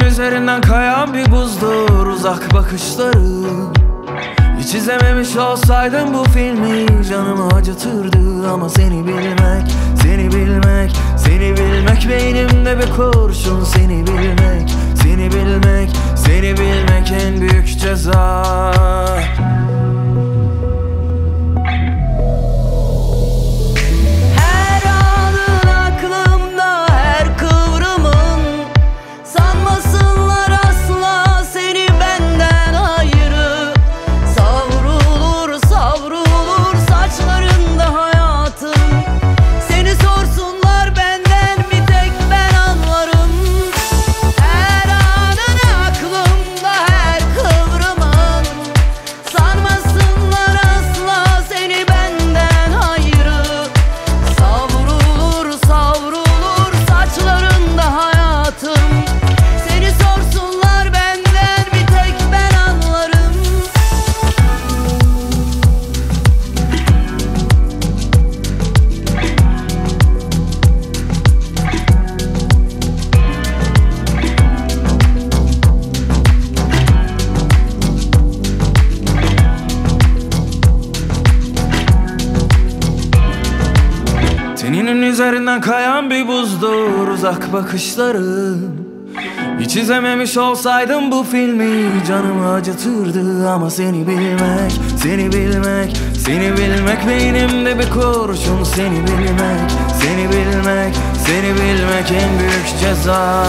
üzerinden kayan bir buzdur uzak bakışları. Hiç izlememiş olsaydım bu filmi canımı acıtırdı. Ama seni bilmek, seni bilmek, seni bilmek Beynimde bir kurşun. Seni bilmek, seni bilmek, seni bilmek en büyük ceza Teninin üzerinden kayan bir buzdur uzak bakışların. Hiç izlememiş olsaydım bu filmi canımı acıtırdı Ama seni bilmek, seni bilmek, seni bilmek Beynimde bir kurşun. Seni bilmek, seni bilmek, seni bilmek en büyük ceza